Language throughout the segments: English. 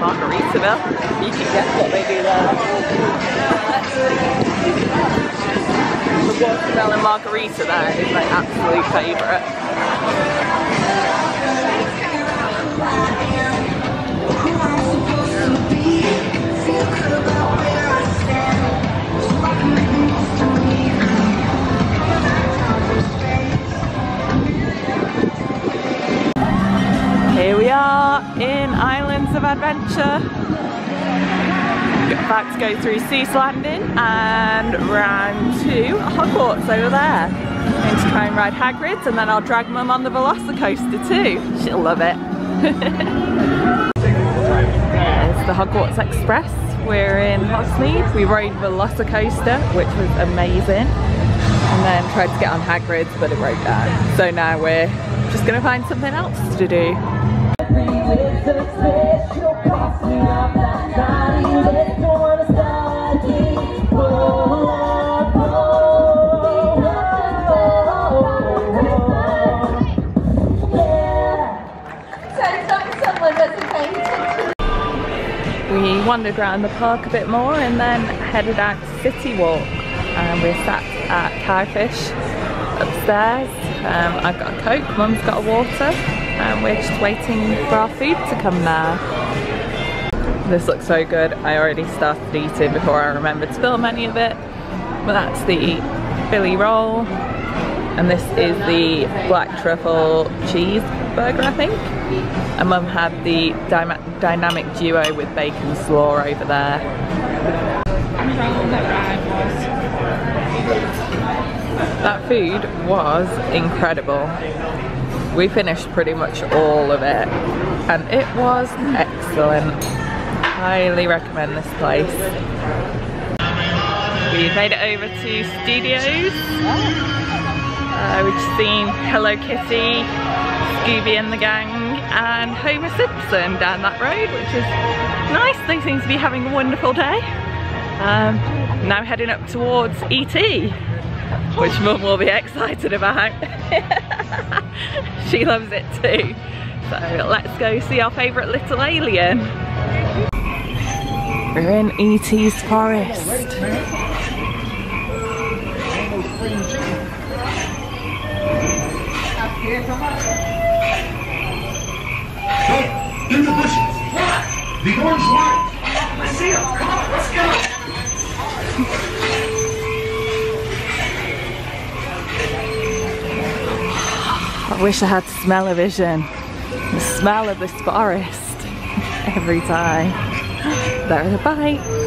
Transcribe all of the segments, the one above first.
Margaritaville. You can guess what they do there. The watermelon margarita there is my absolute favourite. Here we are in Adventure. Back to go through Seuss Landing and round to Hogwarts over there. Going to try and ride Hagrid's and then I'll drag mum on the Velocicoaster too. She'll love it. There's the Hogwarts Express. We're in Hogsmeade. We rode Velocicoaster, which was amazing. And then tried to get on Hagrid's, but it broke down. So now we're just gonna find something else to do. We wandered around the park a bit more and then headed out to City Walk. Um, we're sat at Cowfish upstairs. Um, I've got a Coke, Mum's got a water, and we're just waiting for our food to come now. This looks so good. I already started eating before I remembered to film any of it. But that's the Billy Roll, and this is the black truffle cheese burger, I think. And Mum had the dynamic duo with bacon slaw over there. That food was incredible. We finished pretty much all of it and it was excellent. Highly recommend this place. We've made it over to Studios. Uh, we've seen Hello Kitty, Scooby and the Gang and Homer Simpson down that road, which is nice. They seem to be having a wonderful day. Um, now heading up towards ET, which Mum will be excited about. she loves it too. So let's go see our favourite little alien. We're in ET's forest. In the bushes. The orange light. I see him. Come on, let's go. I wish I had smell-o-vision. The smell of this forest every time. There a the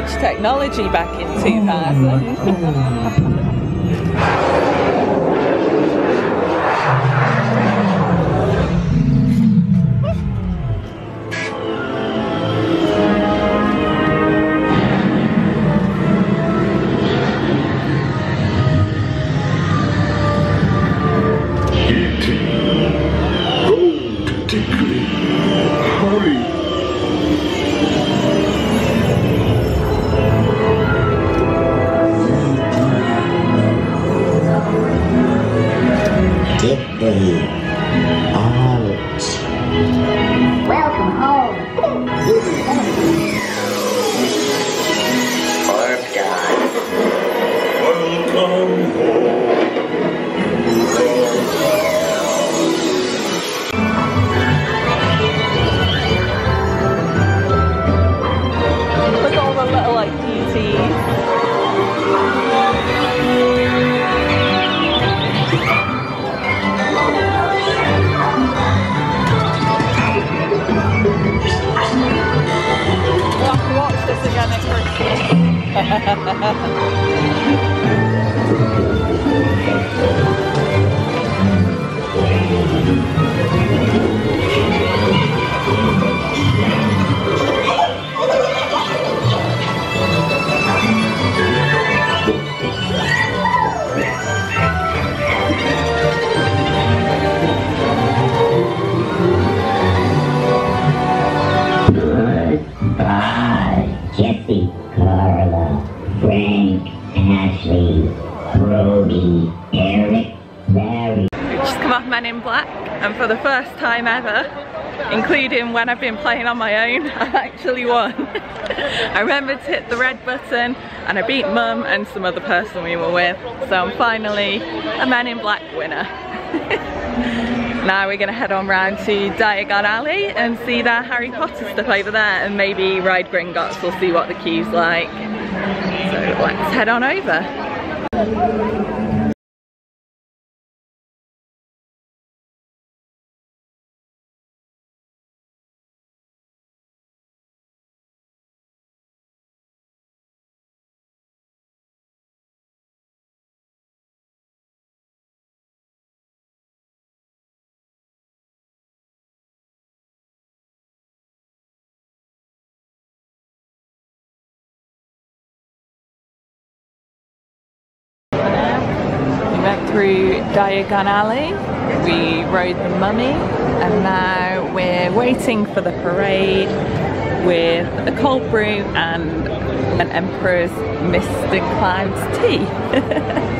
edge technology back in 2000. Mm. Ha ha ha ha ha! Just come Men in Black and for the first time ever, including when I've been playing on my own, I've actually won. I remembered to hit the red button and I beat mum and some other person we were with. So I'm finally a Men in Black winner. now we're gonna head on round to Diagon Alley and see that Harry Potter stuff over there and maybe ride Gringotts, we'll see what the queue's like. So let's head on over. Diagon Alley, we rode the mummy, and now we're waiting for the parade with a cold brew and an Emperor's and Clouds tea.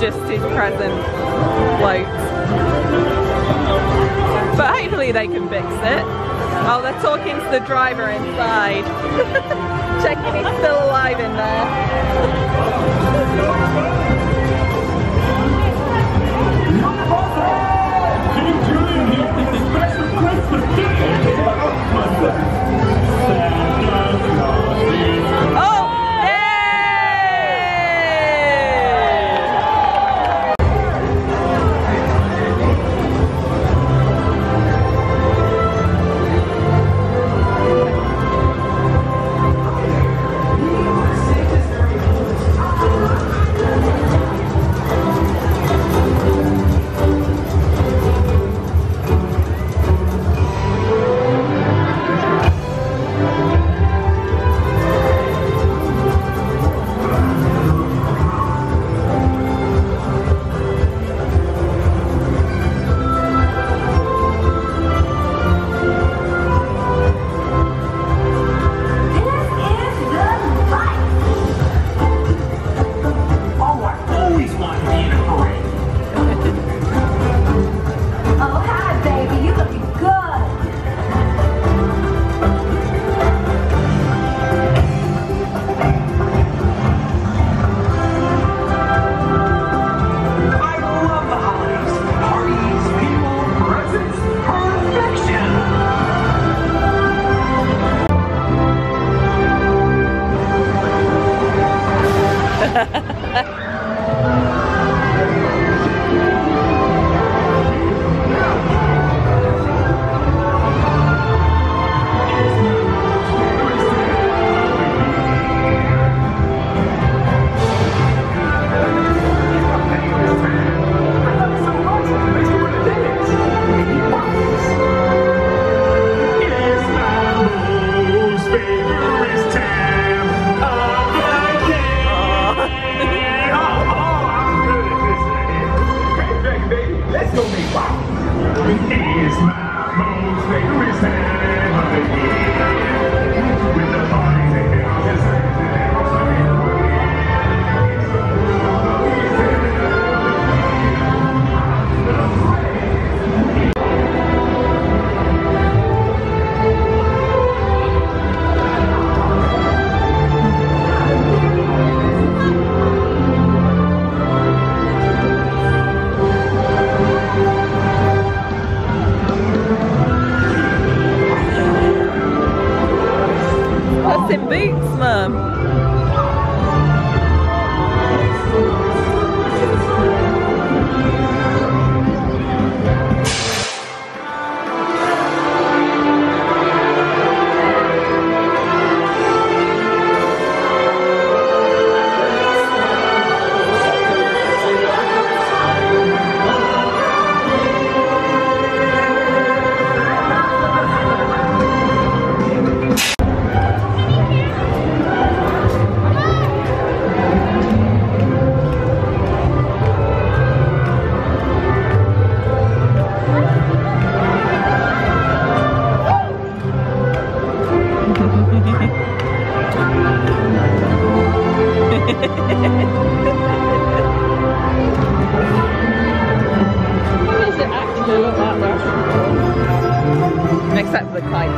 just his present floats. But hopefully they can fix it. Oh, they're talking to the driver inside. Checking he's still alive in there.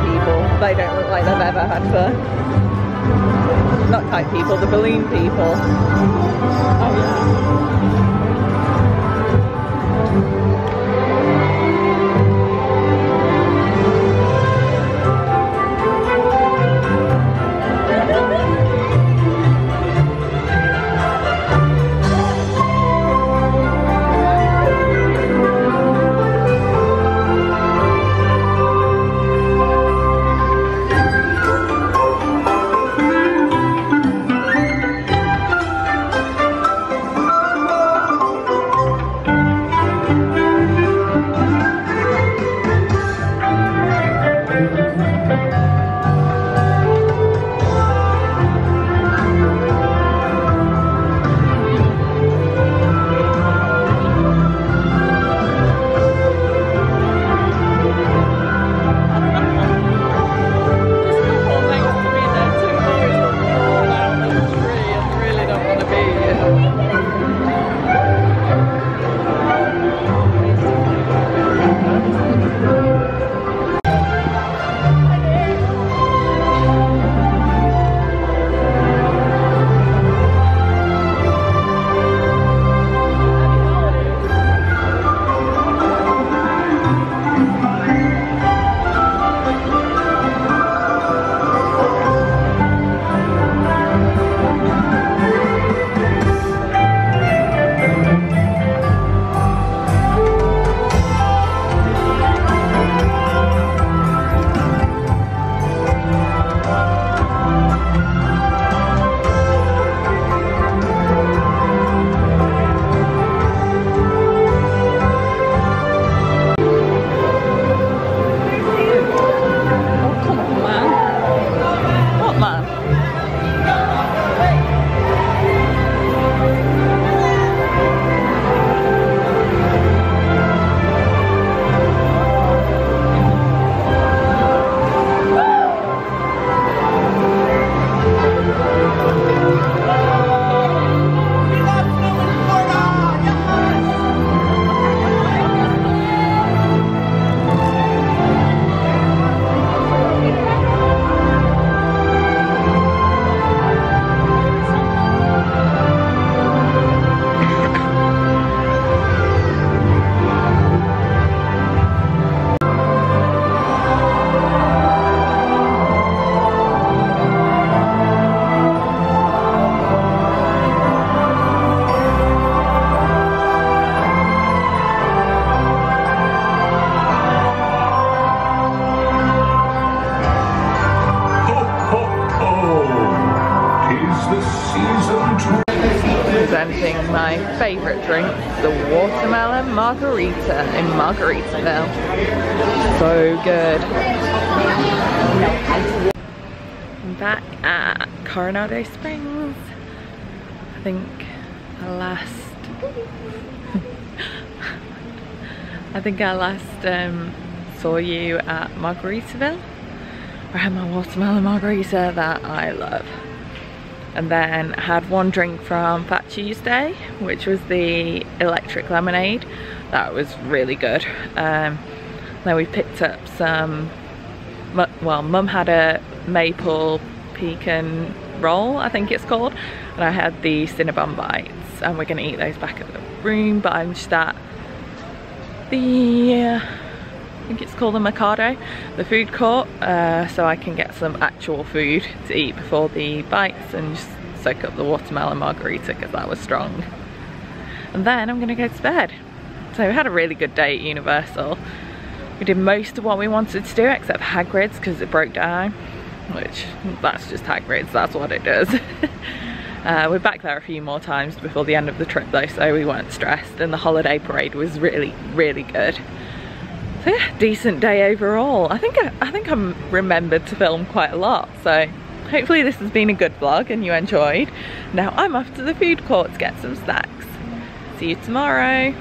People. They don't look like they've ever had fun. Not kite people, the balloon people. Oh yeah. Margarita Margaritaville. So good. I'm back at Coronado Springs. I think I last I think I last um, saw you at Margaritaville. I had my watermelon margarita that I love. And then I had one drink from Fat Tuesday, which was the electric lemonade. That was really good. Um, then we picked up some, well, mum had a maple pecan roll, I think it's called. And I had the Cinnabon bites and we're gonna eat those back at the room, but I'm just at the I think it's called the Mercado, the food court, uh, so I can get some actual food to eat before the bites and just soak up the watermelon margarita because that was strong. And then I'm gonna go to bed. So we had a really good day at Universal. We did most of what we wanted to do except Hagrid's because it broke down, which that's just Hagrid's, that's what it does. uh, we're back there a few more times before the end of the trip though, so we weren't stressed and the holiday parade was really, really good. So yeah, decent day overall. I think I, I think I'm remembered to film quite a lot, so hopefully this has been a good vlog and you enjoyed. Now I'm off to the food court to get some snacks. See you tomorrow.